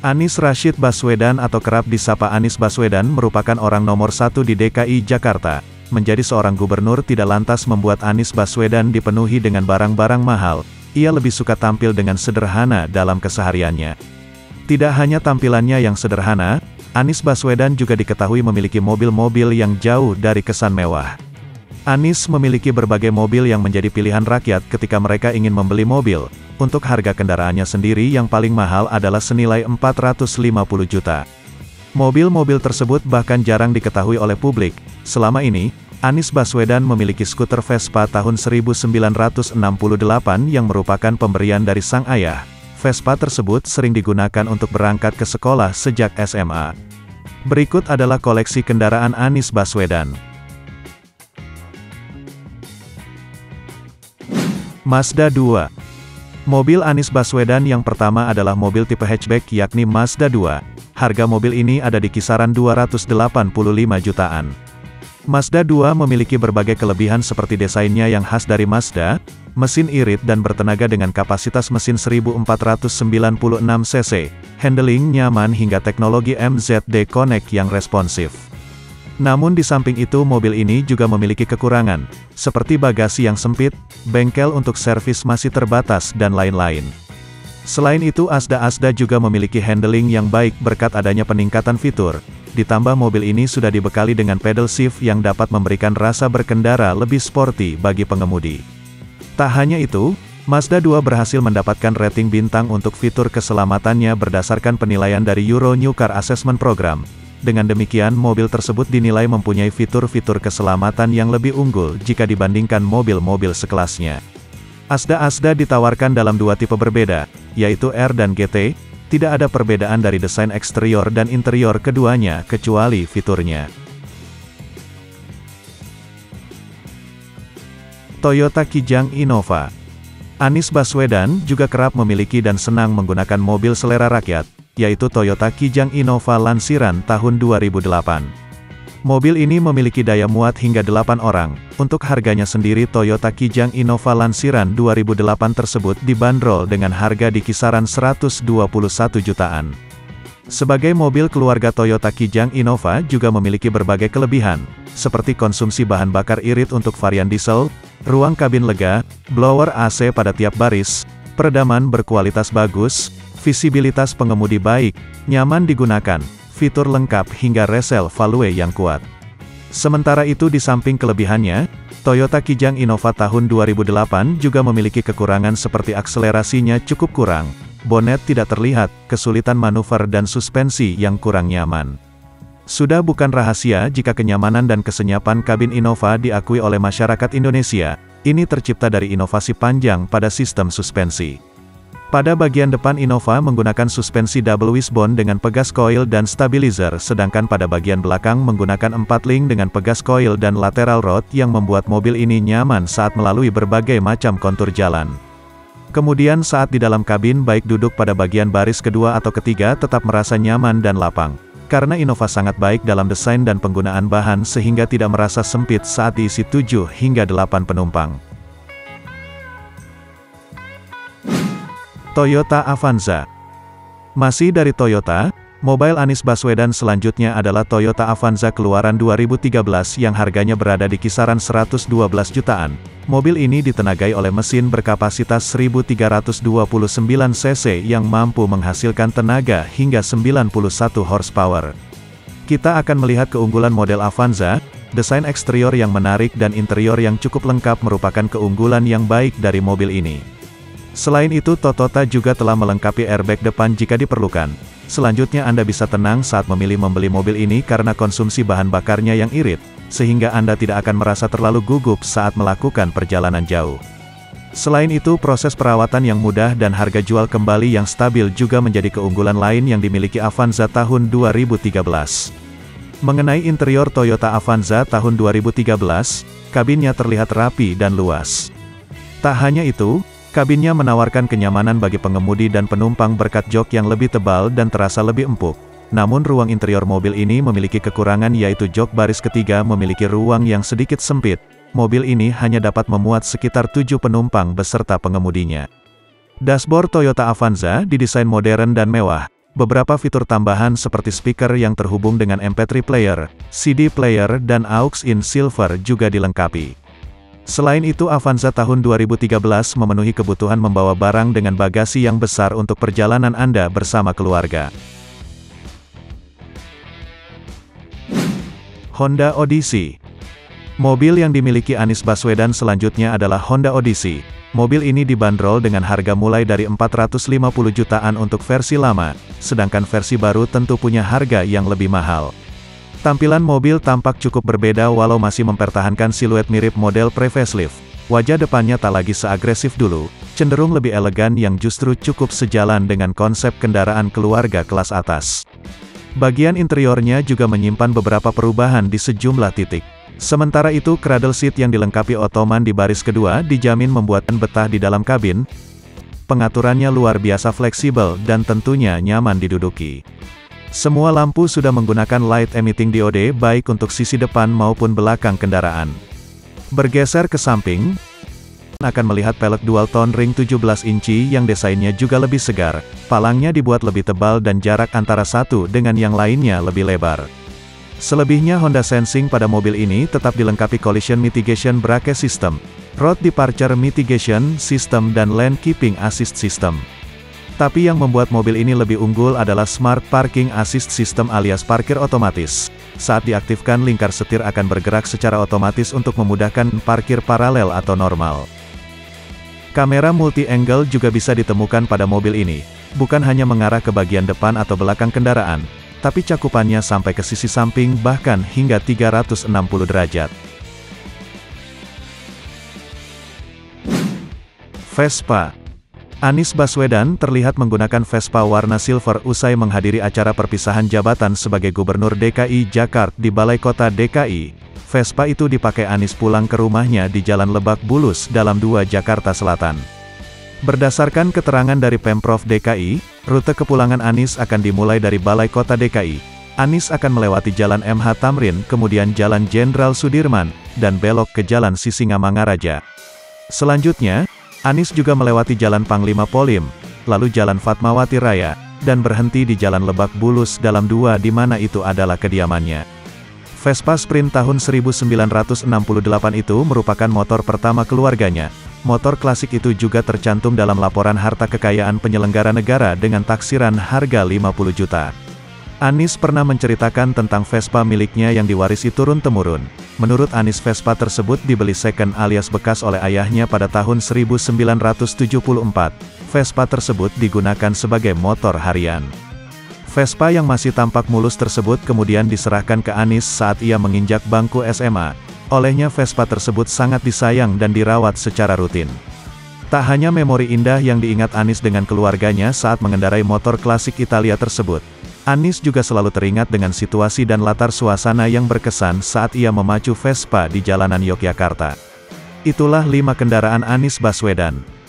Anies Rashid Baswedan atau kerap disapa Anies Baswedan merupakan orang nomor satu di DKI Jakarta. Menjadi seorang gubernur tidak lantas membuat Anies Baswedan dipenuhi dengan barang-barang mahal, ia lebih suka tampil dengan sederhana dalam kesehariannya. Tidak hanya tampilannya yang sederhana, Anies Baswedan juga diketahui memiliki mobil-mobil yang jauh dari kesan mewah. Anies memiliki berbagai mobil yang menjadi pilihan rakyat ketika mereka ingin membeli mobil, untuk harga kendaraannya sendiri yang paling mahal adalah senilai 450 juta. Mobil-mobil tersebut bahkan jarang diketahui oleh publik. Selama ini, Anies Baswedan memiliki skuter Vespa tahun 1968 yang merupakan pemberian dari sang ayah. Vespa tersebut sering digunakan untuk berangkat ke sekolah sejak SMA. Berikut adalah koleksi kendaraan Anies Baswedan. Mazda 2 Mobil Anies Baswedan yang pertama adalah mobil tipe hatchback yakni Mazda 2. Harga mobil ini ada di kisaran 285 jutaan. Mazda 2 memiliki berbagai kelebihan seperti desainnya yang khas dari Mazda, mesin irit dan bertenaga dengan kapasitas mesin 1496 cc, handling nyaman hingga teknologi MZD Connect yang responsif. Namun di samping itu mobil ini juga memiliki kekurangan, seperti bagasi yang sempit, bengkel untuk servis masih terbatas dan lain-lain. Selain itu Asda-Asda juga memiliki handling yang baik berkat adanya peningkatan fitur, ditambah mobil ini sudah dibekali dengan pedal shift yang dapat memberikan rasa berkendara lebih sporty bagi pengemudi. Tak hanya itu, Mazda 2 berhasil mendapatkan rating bintang untuk fitur keselamatannya berdasarkan penilaian dari Euro New Car Assessment Program, dengan demikian mobil tersebut dinilai mempunyai fitur-fitur keselamatan yang lebih unggul jika dibandingkan mobil-mobil sekelasnya. Asda-Asda ditawarkan dalam dua tipe berbeda, yaitu R dan GT, tidak ada perbedaan dari desain eksterior dan interior keduanya kecuali fiturnya. Toyota Kijang Innova Anies Baswedan juga kerap memiliki dan senang menggunakan mobil selera rakyat, yaitu Toyota Kijang Innova Lansiran tahun 2008. Mobil ini memiliki daya muat hingga 8 orang. Untuk harganya sendiri Toyota Kijang Innova Lansiran 2008 tersebut dibanderol dengan harga di kisaran 121 jutaan. Sebagai mobil keluarga Toyota Kijang Innova juga memiliki berbagai kelebihan, seperti konsumsi bahan bakar irit untuk varian diesel, ruang kabin lega, blower AC pada tiap baris, peredaman berkualitas bagus, visibilitas pengemudi baik, nyaman digunakan, fitur lengkap hingga resell value yang kuat. Sementara itu di samping kelebihannya, Toyota Kijang Innova tahun 2008 juga memiliki kekurangan seperti akselerasinya cukup kurang, bonet tidak terlihat, kesulitan manuver dan suspensi yang kurang nyaman. Sudah bukan rahasia jika kenyamanan dan kesenyapan kabin Innova diakui oleh masyarakat Indonesia, ini tercipta dari inovasi panjang pada sistem suspensi. Pada bagian depan Innova menggunakan suspensi double wishbone dengan pegas coil dan stabilizer sedangkan pada bagian belakang menggunakan empat link dengan pegas coil dan lateral rod yang membuat mobil ini nyaman saat melalui berbagai macam kontur jalan. Kemudian saat di dalam kabin baik duduk pada bagian baris kedua atau ketiga tetap merasa nyaman dan lapang. Karena Innova sangat baik dalam desain dan penggunaan bahan sehingga tidak merasa sempit saat diisi 7 hingga 8 penumpang. Toyota Avanza Masih dari Toyota, mobil Anies Baswedan selanjutnya adalah Toyota Avanza keluaran 2013 yang harganya berada di kisaran 112 jutaan. Mobil ini ditenagai oleh mesin berkapasitas 1329 cc yang mampu menghasilkan tenaga hingga 91 horsepower. Kita akan melihat keunggulan model Avanza, desain eksterior yang menarik dan interior yang cukup lengkap merupakan keunggulan yang baik dari mobil ini. Selain itu Totota juga telah melengkapi airbag depan jika diperlukan. Selanjutnya Anda bisa tenang saat memilih membeli mobil ini karena konsumsi bahan bakarnya yang irit, sehingga Anda tidak akan merasa terlalu gugup saat melakukan perjalanan jauh. Selain itu proses perawatan yang mudah dan harga jual kembali yang stabil juga menjadi keunggulan lain yang dimiliki Avanza tahun 2013. Mengenai interior Toyota Avanza tahun 2013, kabinnya terlihat rapi dan luas. Tak hanya itu, Kabinnya menawarkan kenyamanan bagi pengemudi dan penumpang berkat jok yang lebih tebal dan terasa lebih empuk. Namun ruang interior mobil ini memiliki kekurangan yaitu jok baris ketiga memiliki ruang yang sedikit sempit. Mobil ini hanya dapat memuat sekitar tujuh penumpang beserta pengemudinya. Dashboard Toyota Avanza didesain modern dan mewah, beberapa fitur tambahan seperti speaker yang terhubung dengan MP3 player, CD player dan aux in silver juga dilengkapi. Selain itu Avanza tahun 2013 memenuhi kebutuhan membawa barang dengan bagasi yang besar untuk perjalanan Anda bersama keluarga. Honda Odyssey Mobil yang dimiliki Anies Baswedan selanjutnya adalah Honda Odyssey. Mobil ini dibanderol dengan harga mulai dari 450 jutaan untuk versi lama, sedangkan versi baru tentu punya harga yang lebih mahal. Tampilan mobil tampak cukup berbeda walau masih mempertahankan siluet mirip model pre-facelift. Wajah depannya tak lagi seagresif dulu, cenderung lebih elegan yang justru cukup sejalan dengan konsep kendaraan keluarga kelas atas. Bagian interiornya juga menyimpan beberapa perubahan di sejumlah titik. Sementara itu cradle seat yang dilengkapi otoman di baris kedua dijamin membuatkan betah di dalam kabin. Pengaturannya luar biasa fleksibel dan tentunya nyaman diduduki. Semua lampu sudah menggunakan light emitting diode baik untuk sisi depan maupun belakang kendaraan. Bergeser ke samping, akan melihat pelek dual tone ring 17 inci yang desainnya juga lebih segar. Palangnya dibuat lebih tebal dan jarak antara satu dengan yang lainnya lebih lebar. Selebihnya Honda Sensing pada mobil ini tetap dilengkapi Collision Mitigation Brake System, Road Departure Mitigation System dan Lane Keeping Assist System. Tapi yang membuat mobil ini lebih unggul adalah Smart Parking Assist System alias parkir otomatis. Saat diaktifkan lingkar setir akan bergerak secara otomatis untuk memudahkan parkir paralel atau normal. Kamera multi-angle juga bisa ditemukan pada mobil ini, bukan hanya mengarah ke bagian depan atau belakang kendaraan, tapi cakupannya sampai ke sisi samping bahkan hingga 360 derajat. Vespa Anies Baswedan terlihat menggunakan Vespa warna silver usai menghadiri acara perpisahan jabatan sebagai Gubernur DKI Jakarta di Balai Kota DKI, Vespa itu dipakai Anis pulang ke rumahnya di Jalan Lebak Bulus dalam 2 Jakarta Selatan. Berdasarkan keterangan dari Pemprov DKI, rute kepulangan Anis akan dimulai dari Balai Kota DKI. Anis akan melewati Jalan MH Tamrin, kemudian Jalan Jenderal Sudirman, dan belok ke Jalan Sisingamangaraja. Selanjutnya, Anis juga melewati Jalan Panglima Polim, lalu Jalan Fatmawati Raya, dan berhenti di Jalan Lebak Bulus dalam dua di mana itu adalah kediamannya. Vespa Sprint tahun 1968 itu merupakan motor pertama keluarganya. Motor klasik itu juga tercantum dalam laporan harta kekayaan penyelenggara negara dengan taksiran harga 50 juta. Anis pernah menceritakan tentang Vespa miliknya yang diwarisi turun-temurun. Menurut Anis Vespa tersebut dibeli second alias bekas oleh ayahnya pada tahun 1974. Vespa tersebut digunakan sebagai motor harian. Vespa yang masih tampak mulus tersebut kemudian diserahkan ke Anis saat ia menginjak bangku SMA. Olehnya Vespa tersebut sangat disayang dan dirawat secara rutin. Tak hanya memori indah yang diingat Anis dengan keluarganya saat mengendarai motor klasik Italia tersebut. Anis juga selalu teringat dengan situasi dan latar suasana yang berkesan saat ia memacu Vespa di jalanan Yogyakarta. Itulah lima kendaraan Anis Baswedan.